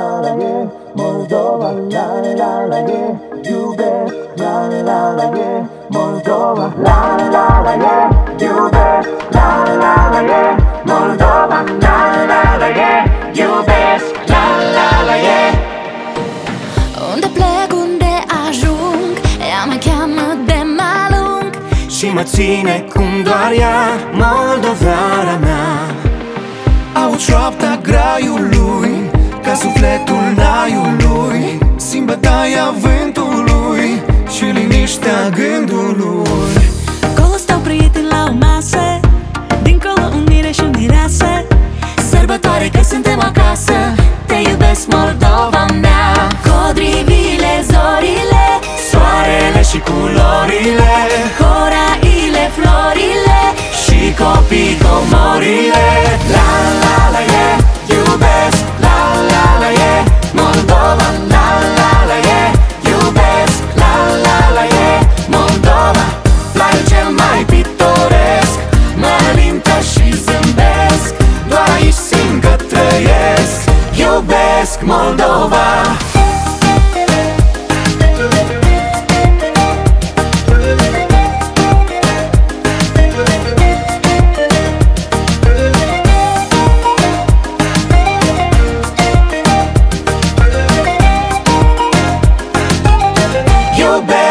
la la yeah, Moldova, la la la yeah, iubesc, la la la yeah, Moldova, la la la yeah, iubesc, la la la yeah, Moldova, la la la la la. Unde plec, unde ajung, ea mă de mă lung Și mă ține cum doar ea, Moldoveara mea Aud șoapta graiului ca sufletul naiului Simt bătaia vântului Și liniștea gândului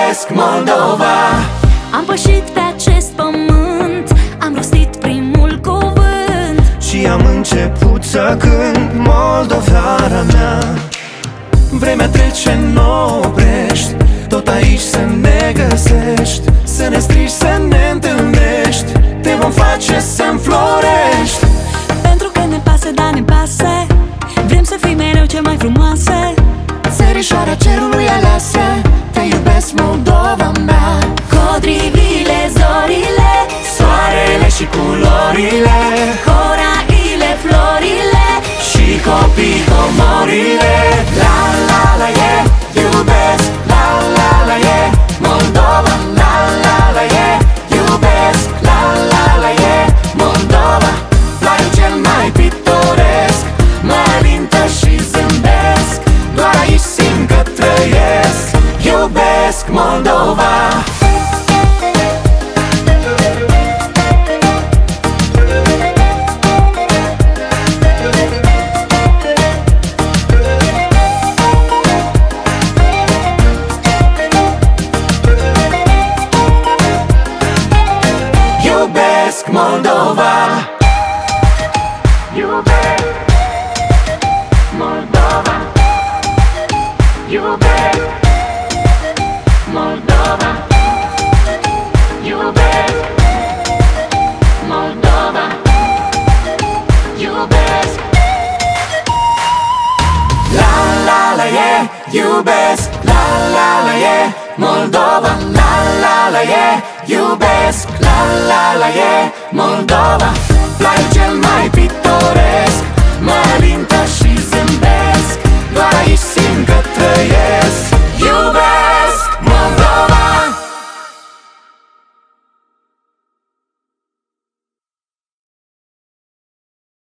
Iubesc Moldova. Am pășit pe acest pământ Am rostit primul cuvânt. Și am început să cânt Moldoveara mea. Vremea trece, nu oprești Tot aici să ne găsești. Să ne strici, să ne întâlnești Te vom face să înflorești Pentru că ne pasă, da ne pasă Vrem să fii mereu cea mai frumoasă Țărișoara cerului aleasă comorile La la la yeah, iubesc. La la la yeah, Moldova. La la la yeah, iubesc. La la la yeah, Moldova. Plaiul cel mai pitoresc Mă lintă și zâmbesc. Doar aici simt că trăiesc. Iubesc Moldova Moldova. Iubesc Moldova. Iubesc Moldova. Iubesc Moldova. Iubesc La la la yeah, iubesc La la la yeah, Moldova La la la yeah, iubesc La